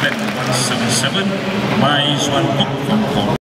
Thailand 177, Mai Xuan Kok from Hong